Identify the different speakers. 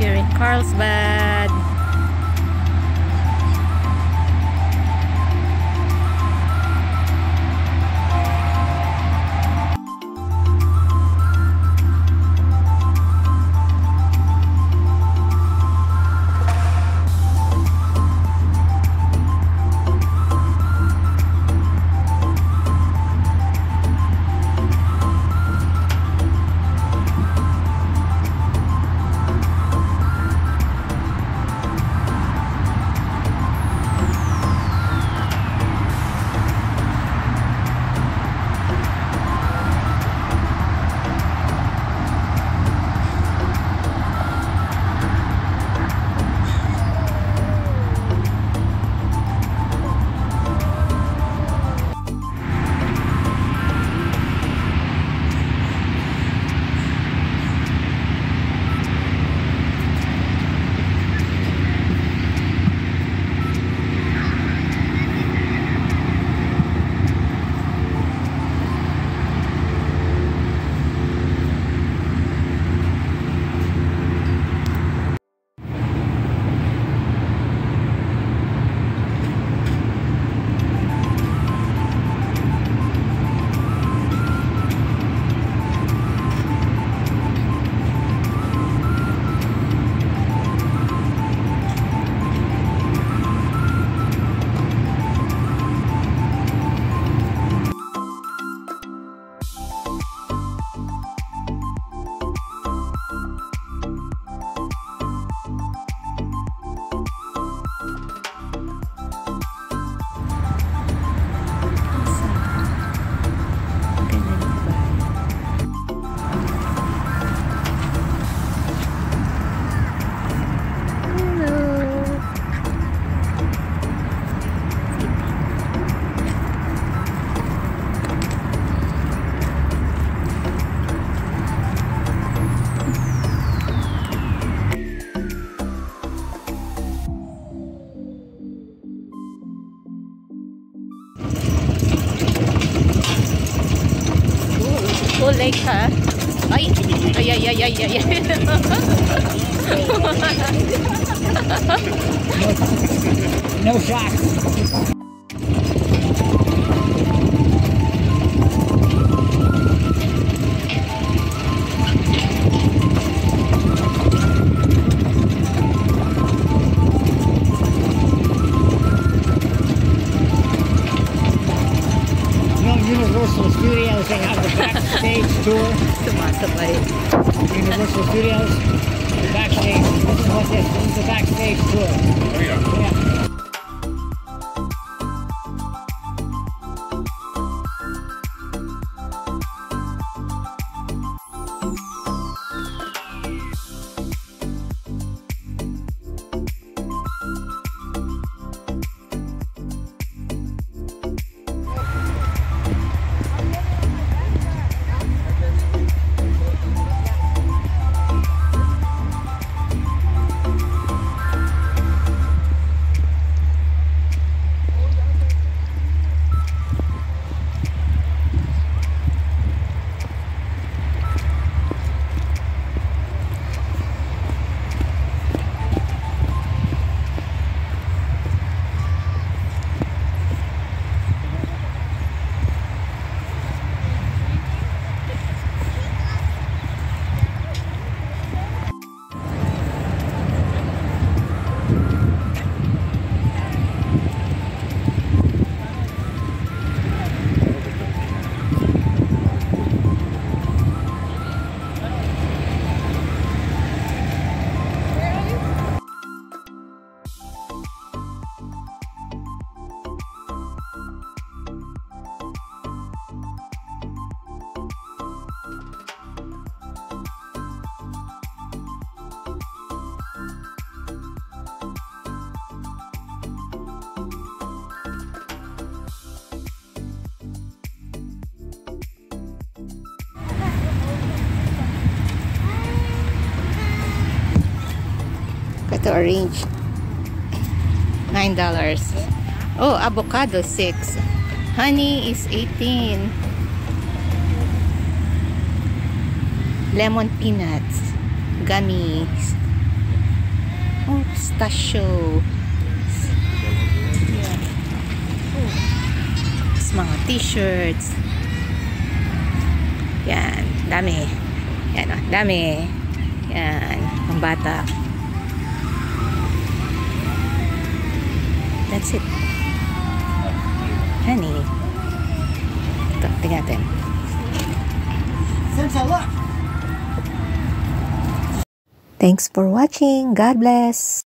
Speaker 1: here in Carlsbad. yeah, yeah.
Speaker 2: no, no. Backstage tour.
Speaker 1: Sumasabay.
Speaker 2: Universal Studios, the backstage. This is what this, this is the backstage tour.
Speaker 3: Oh yeah.
Speaker 2: Yeah.
Speaker 1: Ito orange. Nine dollars. Oh, avocado six. Honey is 18. Lemon peanuts. Gummies. Oh, pistachio. Oh. Tapos mga t-shirts. Yan. Dami. Yan o. Dami. Yan. Ang bata. That's it. Honey. Ito, tingnan natin. Thanks for watching. God bless.